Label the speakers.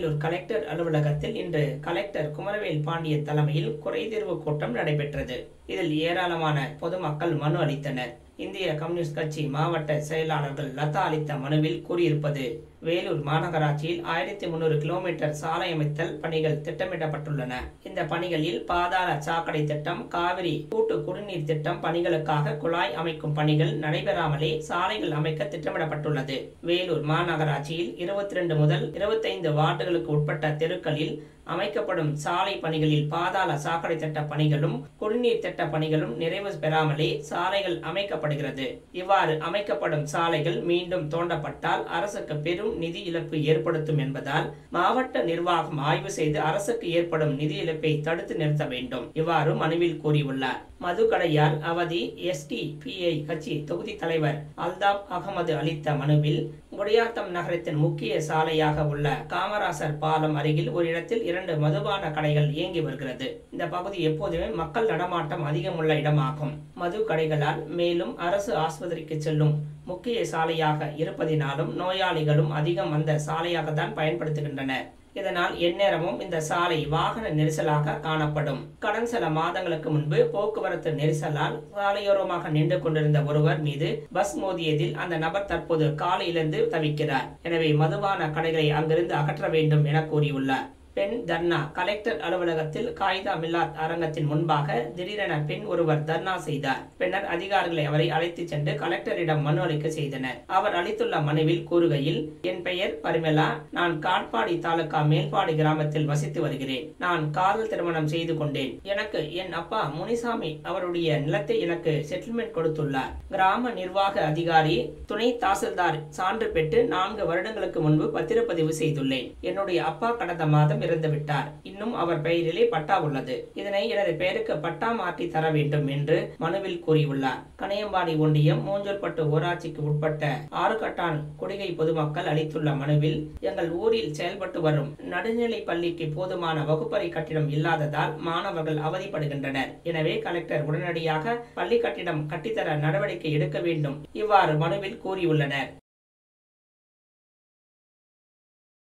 Speaker 1: Vellore collector அலுவலகத்தில் இன்று collector Kumaravel Pandya தலைமையில் குறைதீர்வு கூட்டம் நடைபெற்றது. இதில் ஏராளமான பொதுமக்கள் மனு அளித்தனர். இந்திய கம்யூனிஸ்ட் கட்சி மாவட்ட செயலாளர்கள் லதா அளித்த மனுவில் கூறியிருப்பது வேலூர் மாநகராட்சியில் ஆயிரத்தி முன்னூறு கிலோமீட்டர் சாலை அமைத்தல் பணிகள் திட்டமிடப்பட்டுள்ளன. இந்த பணிகளில் பாதாள சாக்கடை திட்டம் காவிரி கூட்டு குடிநீர் திட்டம் பணிகளுக்காக குழாய் அமைக்கும் பணிகள் நடைபெறாமலே சாலைகள் அமைக்க திட்டமிடப்பட்டுள்ளது. வேலூர் மாநகராட்சியில் இருபத்தி ரெண்டு முதல் இருபத்தைந்து வார்டுகளுக்கு உட்பட்ட தெருக்களில் அமைக்கப்படும் சாலை பணிகளில் பாதாள சாக்கடை திட்ட பணிகளும் குடிநீர் திட்ட பணிகளும் நிறைவு பெறாமலே சாலைகள் அமைக்கப்படுகிறது. இவ்வாறு அமைக்கப்படும் சாலைகள் மீண்டும் தோண்டப்பட்டால் அரசுக்கு பெரும் நிதி இழப்பு ஏற்படுத்தும் என்பதால் மாவட்ட நிர்வாகம் ஆய்வு செய்து அரசுக்கு ஏற்படும் நிதி இழப்பை தடுத்து நிறுத்த வேண்டும். இவ்வாறு மனுவில் கூறியுள்ளார். மதுக்கடையால் அவதி எஸ்டிபிஐ கட்சி தொகுதி தலைவர் அல்தாப் அகமது அளித்த மனுவில் குடியாத்தம் நகரத்தின் முக்கிய சாலையாக உள்ள காமராசர் பாலம் அருகில் ஒரு இடத்தில் இரண்டு மதுபான கடைகள் இயங்கி வருகிறது. இந்த பகுதி எப்போதுமே மக்கள் நடமாட்டம் அதிகமுள்ள இடமாகும். மது கடைகளால் மேலும் அரசு ஆஸ்பத்திரிக்கு செல்லும் முக்கிய சாலையாக இருப்பதினாலும் நோயாளிகளும் அதிகம் அந்த சாலையாக தான் பயன்படுத்துகின்றனர். இதனால் எந்நேரமும் இந்த சாலை வாகன நெரிசலாக காணப்படும். கடந்த சில மாதங்களுக்கு முன்பு போக்குவரத்து நெரிசலால் சாலையோரமாக நின்று கொண்டிருந்த ஒருவர் மீது பஸ் மோதியதில் அந்த நபர் தற்போது காலையிலிருந்து தவிக்கிறார். எனவே மதுபான கடைகளை அங்கிருந்து அகற்ற வேண்டும் என கூறியுள்ளார். பெண் தர்ணா கலெக்டர் அலுவலகத்தில் காயிதா மில்லாத் அரங்கத்தின் முன்பாக திடீரென பெண் ஒருவர் தர்ணா செய்தார். பின்னர் அதிகாரிகளை அவரை அழைத்துச் சென்று கலெக்டரிடம் மனு அளிக்க செய்தனர். அவர் அளித்துள்ள மனுவில் கூறுகையில் என் பெயர் பரிமலா நான் காட்பாடி தாலுகா மேல்பாடி கிராமத்தில் வசித்து வருகிறேன். நான் காதல் திருமணம் செய்து கொண்டேன். எனக்கு என் அப்பா முனிசாமி அவருடைய நிலத்தை எனக்கு செட்டில்மெண்ட் கொடுத்துள்ளார். கிராம நிர்வாக அதிகாரி துணை தாசில்தார் சான்று பெற்று நான்கு வருடங்களுக்கு முன்பு பத்திரப்பதிவு செய்துள்ளேன். என்னுடைய அப்பா கடந்த மாதம் இறந்து விட்டார். இன்னும் அவர் பெயரிலே பட்டா உள்ளது. இதனை எனது பெயருக்கு பட்டா மாற்றி தர வேண்டும் என்று மனுவில் கூறியுள்ளார். கணையம்பாடி ஒன்றியம் மூஞ்சூர்பட்டு ஊராட்சிக்கு உட்பட்ட ஆறுகட்டான் குடிகை பொதுமக்கள் அளித்துள்ள மனுவில் எங்கள் ஊரில் செயல்பட்டு வரும் நடுநிலை பள்ளிக்கு போதுமான வகுப்பறை கட்டிடம் இல்லாததால் மாணவர்கள் அவதிப்படுகின்றனர். எனவே கலெக்டர் உடனடியாக பள்ளி கட்டிடம் கட்டித்தர நடவடிக்கை எடுக்க வேண்டும். இவ்வாறு மனுவில் கூறியுள்ளனர்.